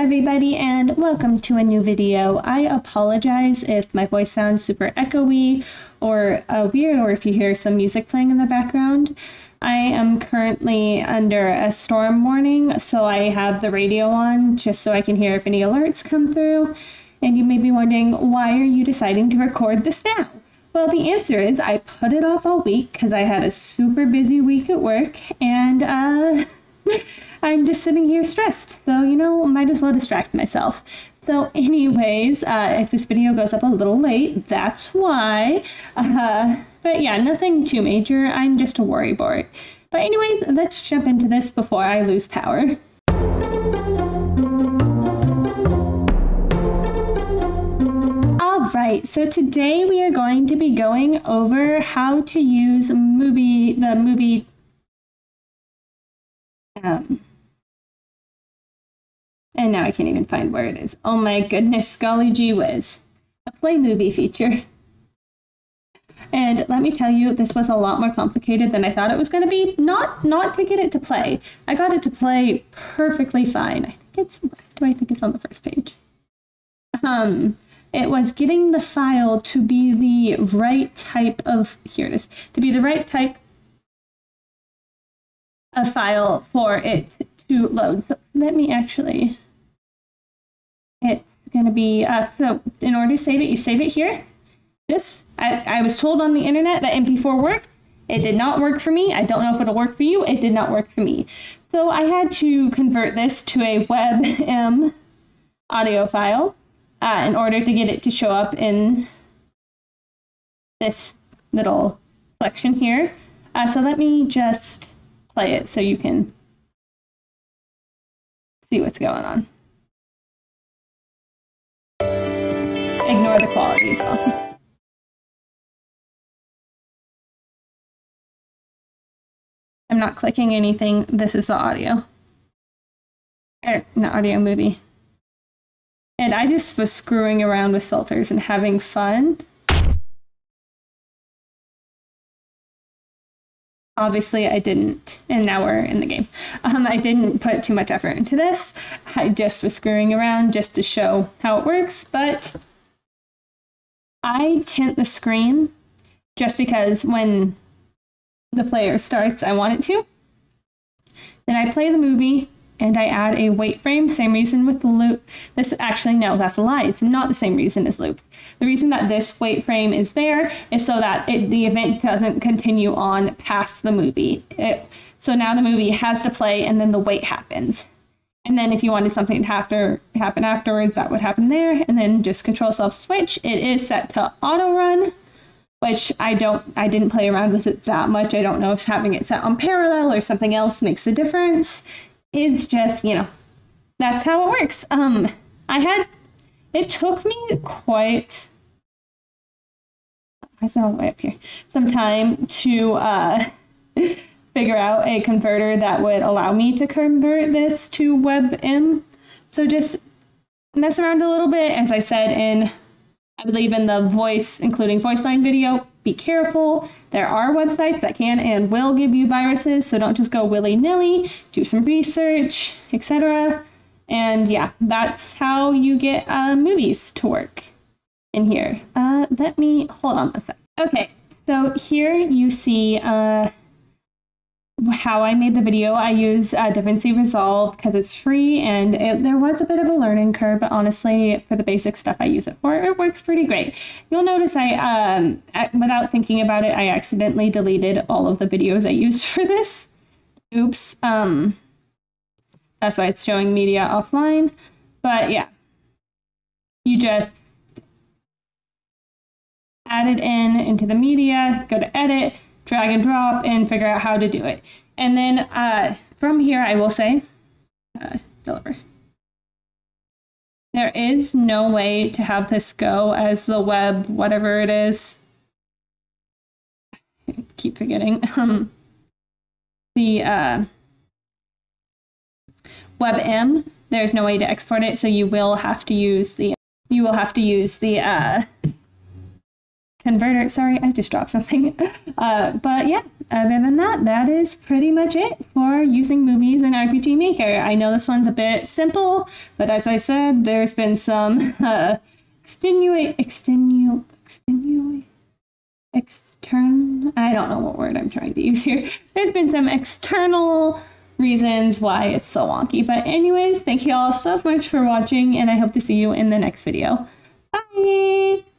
everybody and welcome to a new video. I apologize if my voice sounds super echoey or uh, weird or if you hear some music playing in the background. I am currently under a storm warning, so I have the radio on just so I can hear if any alerts come through. And you may be wondering, why are you deciding to record this now? Well, the answer is I put it off all week because I had a super busy week at work and uh I'm just sitting here stressed. So, you know, might as well distract myself. So, anyways, uh, if this video goes up a little late, that's why. Uh, but yeah, nothing too major. I'm just a worry board. But, anyways, let's jump into this before I lose power. Alright, so today we are going to be going over how to use movie the movie um, and now I can't even find where it is. Oh my goodness, golly gee whiz. A play movie feature. And let me tell you, this was a lot more complicated than I thought it was going to be. Not not to get it to play. I got it to play perfectly fine. I think it's do I think it's on the first page? Um it was getting the file to be the right type of here it is. To be the right type of file for it to load. So let me actually, it's going to be, uh, so in order to save it, you save it here. This, I, I was told on the internet that MP4 worked. It did not work for me. I don't know if it'll work for you. It did not work for me. So I had to convert this to a WebM audio file uh, in order to get it to show up in this little section here. Uh, so let me just play it so you can see what's going on. Ignore the quality as well. I'm not clicking anything. This is the audio. Er, not audio movie. And I just was screwing around with filters and having fun. obviously I didn't, and now we're in the game. Um, I didn't put too much effort into this. I just was screwing around just to show how it works, but I tint the screen just because when the player starts, I want it to. Then I play the movie, and I add a wait frame. Same reason with the loop. This actually, no, that's a lie. It's not the same reason as loops. The reason that this wait frame is there is so that it, the event doesn't continue on past the movie. It, so now the movie has to play and then the wait happens. And then if you wanted something to after, happen afterwards, that would happen there. And then just control self switch. It is set to auto run, which I don't, I didn't play around with it that much. I don't know if having it set on parallel or something else makes a difference it's just, you know, that's how it works. Um, I had, it took me quite, I saw way up here, some time to uh, figure out a converter that would allow me to convert this to WebM. So just mess around a little bit. As I said in, I believe in the voice, including voice line video, be careful. There are websites that can and will give you viruses, so don't just go willy nilly. Do some research, etc. And yeah, that's how you get uh, movies to work in here. Uh, let me hold on a sec. Okay, so here you see uh, how I made the video. I use uh, DaVinci Resolve because it's free and it, there was a bit of a learning curve, but honestly, for the basic stuff I use it for, it works pretty great. You'll notice I, um, without thinking about it, I accidentally deleted all of the videos I used for this. Oops. Um, that's why it's showing media offline. But yeah, you just add it in into the media, go to edit, drag and drop and figure out how to do it. And then uh, from here, I will say, uh, deliver. There is no way to have this go as the web, whatever it is. I keep forgetting. Um, the uh, WebM, there's no way to export it, so you will have to use the you will have to use the converter. Sorry, I just dropped something. Uh, but yeah, other than that, that is pretty much it for using movies in RPG Maker. I know this one's a bit simple, but as I said, there's been some uh, extenuate, extenu, extenuate, external. I don't know what word I'm trying to use here. There's been some external reasons why it's so wonky. But anyways, thank you all so much for watching, and I hope to see you in the next video. Bye!